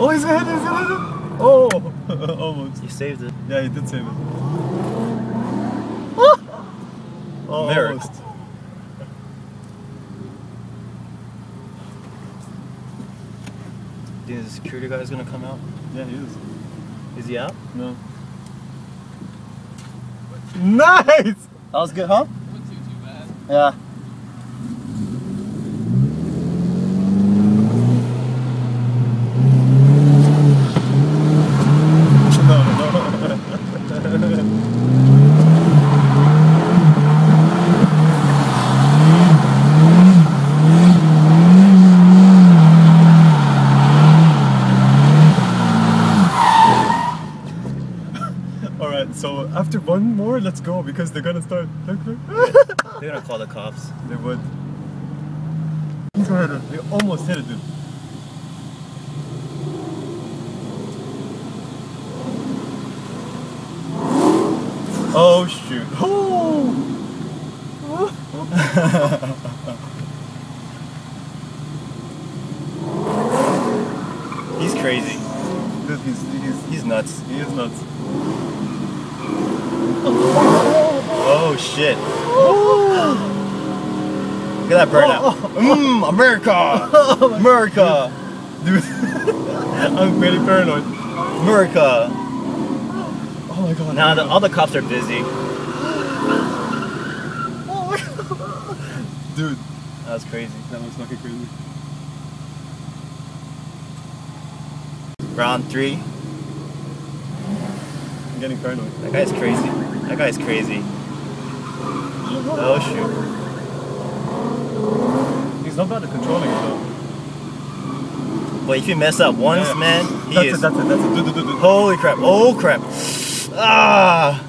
Oh, he's ahead, he's ahead. Oh, almost. You saved it. Yeah, he did save it. Oh, Merrick. almost. Do you think the security guy is gonna come out? Yeah, he is. Is he out? No. Nice! That was good, huh? Yeah. No, no. All right, so after one more, let's go because they're gonna start. They're gonna call the cops. they would. They almost hit it, dude. Oh shoot! Oh! He's crazy. Dude, he's, he's, He's nuts. he is nuts. Oh shit. Look at that burnout. Mmm, America! America! Dude, I'm very paranoid. America! Oh my god. Now the, all the cops are busy. Dude, That was crazy. that was fucking crazy. Round three. I'm getting paranoid. That guy's crazy. That guy's crazy. Oh shoot. He's not bad at controlling it though. But if you mess up once, Yeah. man, he that's is. it, that's it, that's it. Dude, dude, dude, dude. Holy crap. Oh crap. Ah!